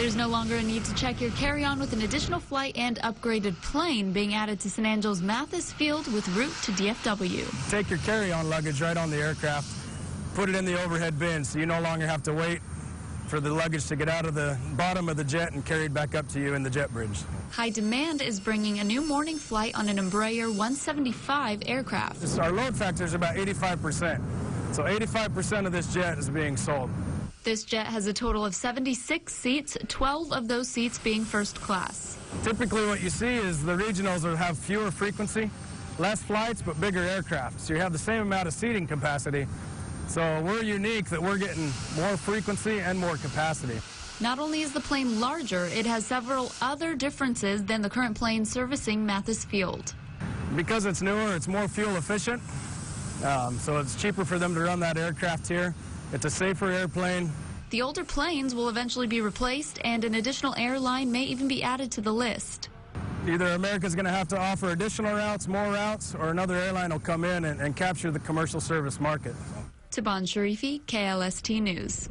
There's no longer a need to check your carry-on with an additional flight and upgraded plane being added to San Angelo's Mathis Field with route to DFW. Take your carry-on luggage right on the aircraft, put it in the overhead bin so you no longer have to wait for the luggage to get out of the bottom of the jet and carried back up to you in the jet bridge. High demand is bringing a new morning flight on an Embraer 175 aircraft. Our load factor is about 85%. So 85% of this jet is being sold. This jet has a total of 76 seats, 12 of those seats being first class. Typically what you see is the regionals have fewer frequency, less flights, but bigger aircraft. So you have the same amount of seating capacity. So we're unique that we're getting more frequency and more capacity. Not only is the plane larger, it has several other differences than the current plane servicing Mathis Field. Because it's newer, it's more fuel efficient, um, so it's cheaper for them to run that aircraft here. It's a safer airplane. The older planes will eventually be replaced, and an additional airline may even be added to the list. Either America's going to have to offer additional routes, more routes, or another airline will come in and, and capture the commercial service market. Taban Sharifi, KLST News.